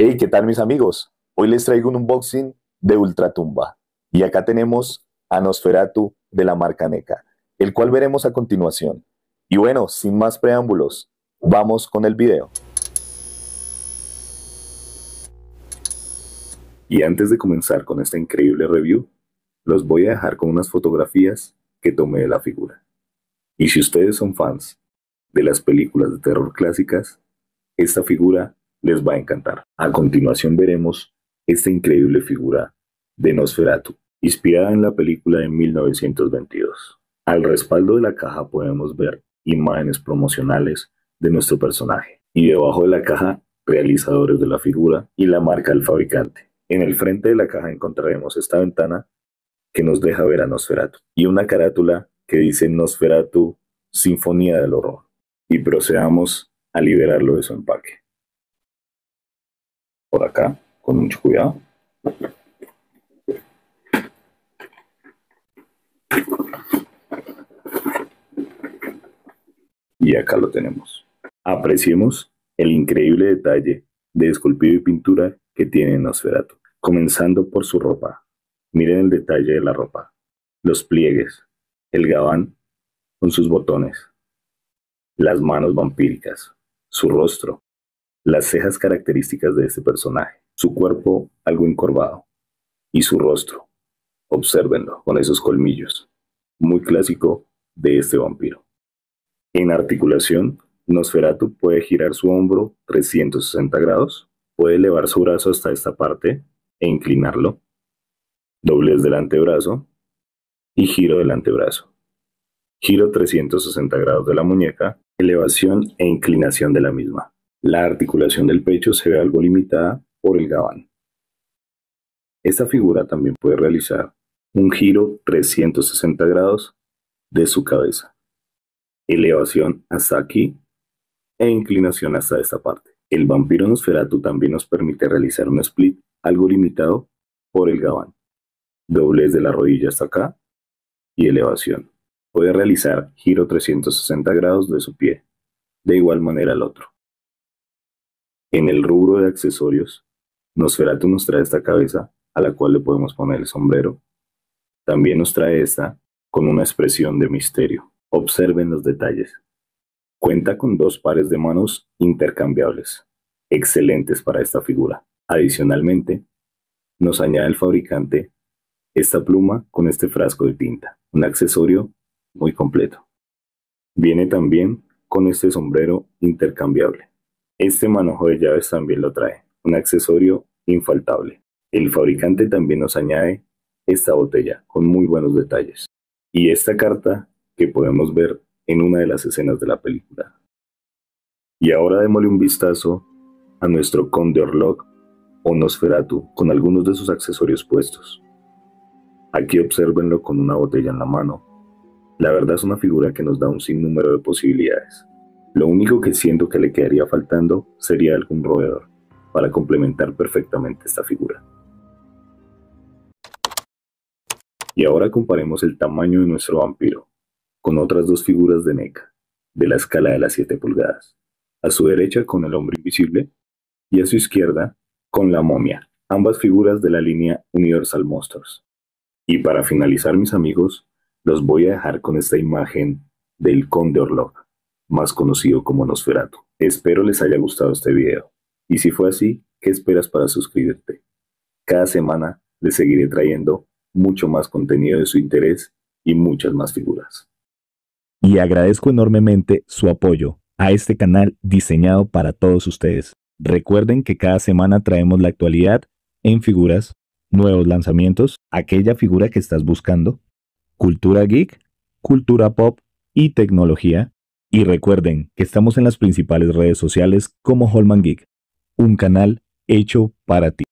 Hey, ¿qué tal mis amigos? Hoy les traigo un unboxing de Ultratumba. Y acá tenemos a Nosferatu de la marca NECA, el cual veremos a continuación. Y bueno, sin más preámbulos, vamos con el video. Y antes de comenzar con esta increíble review, los voy a dejar con unas fotografías que tomé de la figura. Y si ustedes son fans de las películas de terror clásicas, esta figura les va a encantar. A continuación veremos esta increíble figura de Nosferatu, inspirada en la película de 1922. Al respaldo de la caja podemos ver imágenes promocionales de nuestro personaje y debajo de la caja realizadores de la figura y la marca del fabricante. En el frente de la caja encontraremos esta ventana que nos deja ver a Nosferatu y una carátula que dice Nosferatu Sinfonía del Horror. Y procedamos a liberarlo de su empaque por acá, con mucho cuidado. Y acá lo tenemos. Apreciemos el increíble detalle de esculpido y pintura que tiene Nosferatu, comenzando por su ropa. Miren el detalle de la ropa, los pliegues, el gabán con sus botones, las manos vampíricas, su rostro, las cejas características de este personaje, su cuerpo algo encorvado y su rostro. Obsérvenlo con esos colmillos, muy clásico de este vampiro. En articulación, Nosferatu puede girar su hombro 360 grados, puede elevar su brazo hasta esta parte e inclinarlo, doblez del antebrazo y giro del antebrazo. Giro 360 grados de la muñeca, elevación e inclinación de la misma. La articulación del pecho se ve algo limitada por el gabán. Esta figura también puede realizar un giro 360 grados de su cabeza, elevación hasta aquí e inclinación hasta esta parte. El vampiro Nosferatu también nos permite realizar un split algo limitado por el gabán, doblez de la rodilla hasta acá y elevación. Puede realizar giro 360 grados de su pie, de igual manera el otro. En el rubro de accesorios, Nosferatu nos trae esta cabeza a la cual le podemos poner el sombrero. También nos trae esta con una expresión de misterio. Observen los detalles. Cuenta con dos pares de manos intercambiables, excelentes para esta figura. Adicionalmente, nos añade el fabricante esta pluma con este frasco de tinta, un accesorio muy completo. Viene también con este sombrero intercambiable. Este manojo de llaves también lo trae, un accesorio infaltable. El fabricante también nos añade esta botella con muy buenos detalles y esta carta que podemos ver en una de las escenas de la película. Y ahora démosle un vistazo a nuestro Conde Orlok o Nosferatu con algunos de sus accesorios puestos. Aquí observenlo con una botella en la mano. La verdad es una figura que nos da un sinnúmero de posibilidades. Lo único que siento que le quedaría faltando sería algún roedor para complementar perfectamente esta figura. Y ahora comparemos el tamaño de nuestro vampiro con otras dos figuras de NECA, de la escala de las 7 pulgadas. A su derecha con el hombre invisible y a su izquierda con la momia, ambas figuras de la línea Universal Monsters. Y para finalizar mis amigos, los voy a dejar con esta imagen del Conde Orlok más conocido como Nosferatu. Espero les haya gustado este video. Y si fue así, ¿qué esperas para suscribirte? Cada semana les seguiré trayendo mucho más contenido de su interés y muchas más figuras. Y agradezco enormemente su apoyo a este canal diseñado para todos ustedes. Recuerden que cada semana traemos la actualidad en figuras, nuevos lanzamientos, aquella figura que estás buscando, cultura geek, cultura pop y tecnología y recuerden que estamos en las principales redes sociales como Holman Geek, un canal hecho para ti.